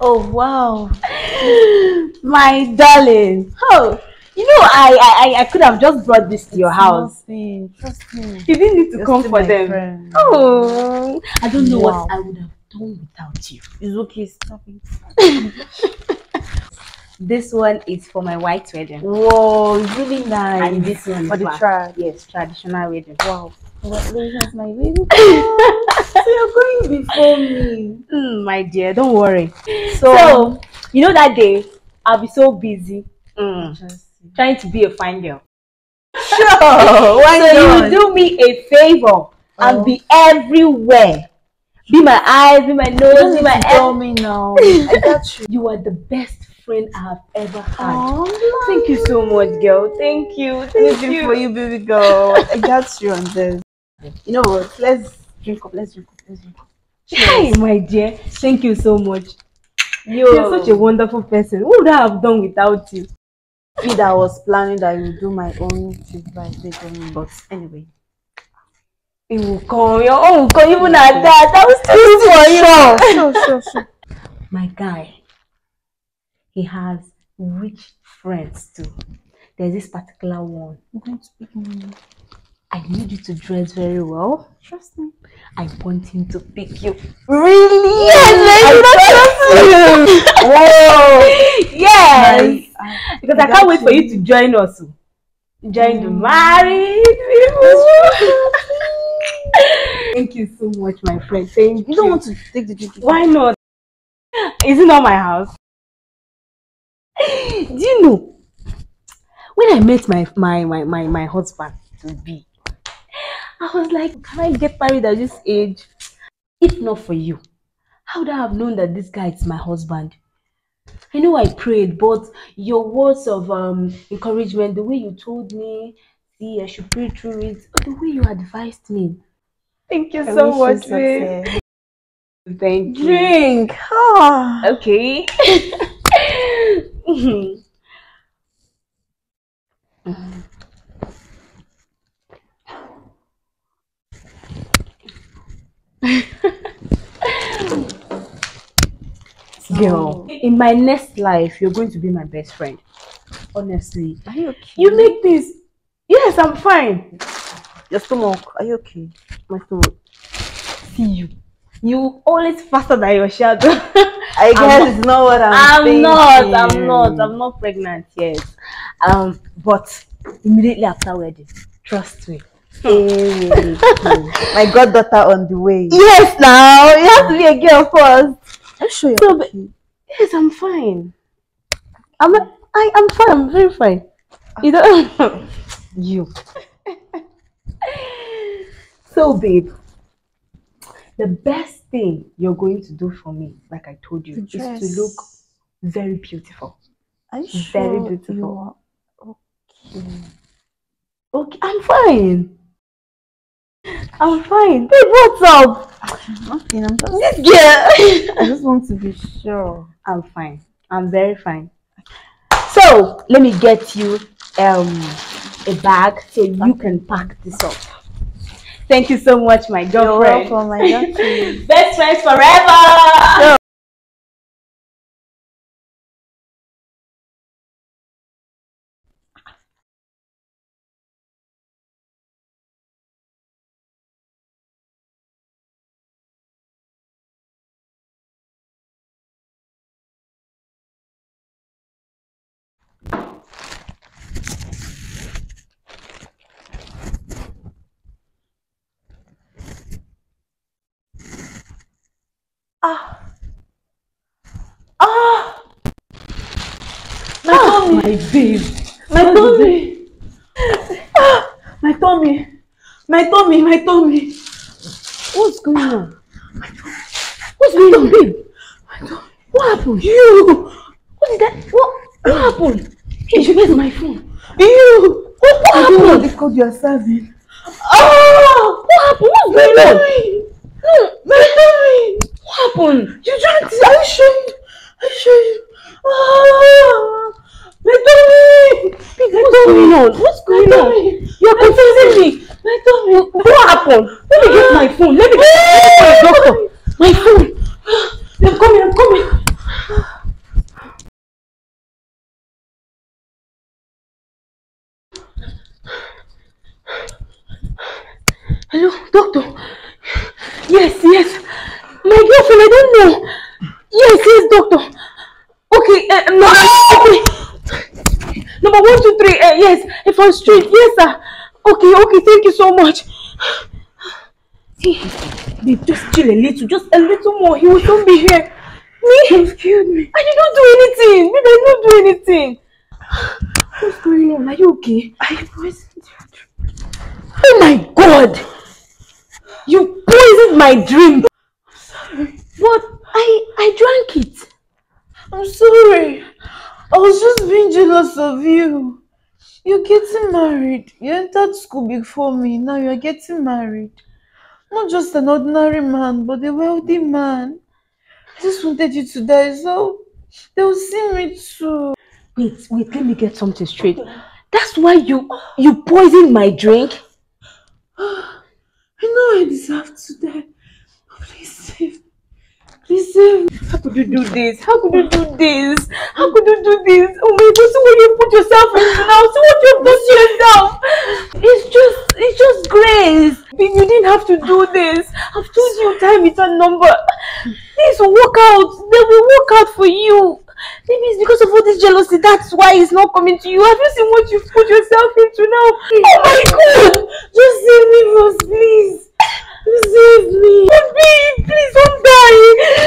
Oh wow. My darling. Oh, you know, I, I, I could have just brought this to your house. Nothing. Trust me. You didn't need to You're come still for them. friend. Oh, I don't know Wow. what I would have done without you. It's okay. Stop it. This one is for my white wedding. Whoa, it's really nice. And this one for the black. tribe. Yes, traditional wedding. Wow. Congratulations, my baby. so you're going before me. Mm, my dear, don't worry. So, So, you know that day, I'll be so busy mm, trying to be a fine girl. sure. Why so you not? will do me a favor and Oh. be everywhere. Be my eyes, be my nose, be my tell me now. I got you. You are the best friend I have ever had. Oh, Thank you so much, girl. Thank you. Thank Anything you. for you, baby girl. I got you on this. You know what? Let's drink up. Let's drink up. Let's drink up. Hey, my dear. Thank you so much. Yo, You're such a wonderful person. What would I have done without you? me that was planning that you do my own trip by taking but anyway. It will come. Your own will come even at that. That was too for you. Sure, sure, sure. My guy, he has rich friends too. There's this particular one. I'm going to me. I need you to dress very well. Trust me. I want him to pick you. Really? Yes, I Whoa! Yes! Nice. I- Because I I can't wait for you. you to join us. Join the Mm. married people. Thank you so much, my friend. Thank You don't want to take the drink. Why not? Is it not my house? Do you know? When I met my my my my, my husband to be, I was like, can I get married at this age? If not for you, how would I have known that this guy is my husband? I know I prayed, but your words of um encouragement, the way you told me, see, I should pray through it, the way you advised me. Thank you I so much, babe. Thank you. Drink. Ah. Okay. Girl, in my next life, you're going to be my best friend. Honestly, Are you okay? you make this. Yes, I'm fine. your stomach. Are you okay? My stomach. See you. You always faster than your shadow. I guess it's not what I'm, I'm not. I'm not. I'm not pregnant yet. Um, but immediately after wedding, trust me. Hey. My goddaughter on the way. Yes, now you have to be a girl first. I'm sure you're So, okay. Yes, I'm fine. I'm. I, I'm fine. I'm very fine. You don't. you. so, babe, the best thing you're going to do for me, like I told you, is to look very beautiful. Are you sure very beautiful. You are okay. Okay, I'm fine. I'm fine. Babe, what's up? Nothing. I'm just. This girl. I just want to be sure. I'm fine. I'm very fine. So let me get you um a bag so you can pack this up. Thank you so much, my girlfriend. You're welcome. Got you. Best friends forever. Ah. Ah. My Ah, tummy. my babe. My tummy. Ah. My tummy. My tummy. My tummy. What's going on? What's going on, babe? What happened? You. What did that? What? What happened? Hey, where's my phone? You. What, what I don't know happened? they called you are serving. Oh, what happened? What's going on? happened? You drank. I show you. I show you. Ah, my tummy. What's going on? What's going on? You're confusing me. My tummy. What happened? Let me get my phone. Let me get my phone. My phone. I'm coming. I'm coming. Hello, doctor. Yes, yes. My girlfriend, I don't know. Yes, yes, doctor. Okay, uh, number, number one, two, three. Uh, yes, if I'm straight. Yes, sir. Okay, okay, thank you so much. See, babe, just chill a little, just a little more. He will soon be here. Me? You've killed me. I did not do anything. Babe, I did not do anything. What's going on? Are you okay? I poisoned your drink. Oh my god! You poisoned my drink! But I I drank it. I'm sorry. I was just being jealous of you. You're getting married. You entered school before me. Now you're getting married. Not just an ordinary man, but a wealthy man. I just wanted you to die so they'll see me too. Wait, wait, let me get something straight. That's why you you poisoned my drink? I know I deserve to die. How could you do this? How could you do this? How could you do this? Oh my god, see what you put yourself into now. See what you've done yourself. It's just, it's just grace. You didn't have to do this. I've told you time is a number. This will work out. They will work out for you. Maybe it's because of all this jealousy. That's why it's not coming to you. Have you seen what you've put yourself into now? Oh my god! Just save me please. Please save me. Oh, babe, please don't die.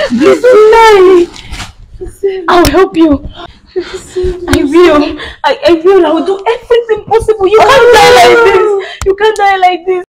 Please don't die. I'll help you. I will. I, I will. I will do everything possible. You oh, can't die like this. You can't die like this.